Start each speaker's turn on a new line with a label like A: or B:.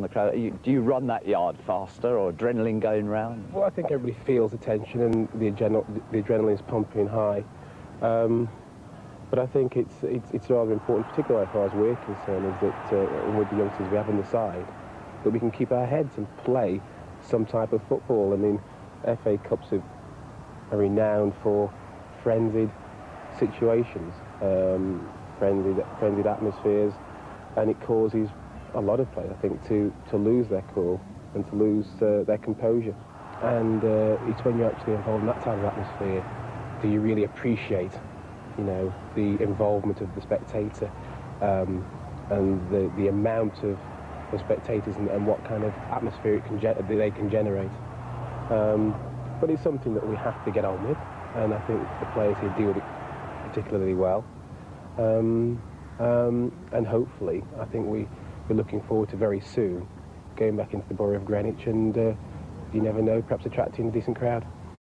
A: the crowd. You, do you run that yard faster or adrenaline going round?
B: Well, I think everybody feels the tension and the, adrenal, the adrenaline's pumping high. Um, but I think it's, it's, it's rather important, particularly as far as we're concerned, is that uh, with the youngsters we have on the side, that we can keep our heads and play some type of football. I mean, FA Cups are, are renowned for frenzied situations, um, frenzied, frenzied atmospheres, and it causes a lot of players, I think, to, to lose their cool and to lose uh, their composure. And uh, it's when you're actually involved in that type of atmosphere do you really appreciate, you know, the involvement of the spectator um, and the, the amount of the spectators and, and what kind of atmosphere it can they can generate. Um, but it's something that we have to get on with, and I think the players here deal with it particularly well. Um, um, and hopefully, I think we, we're looking forward to very soon going back into the borough of Greenwich and uh, you never know, perhaps attracting a decent crowd.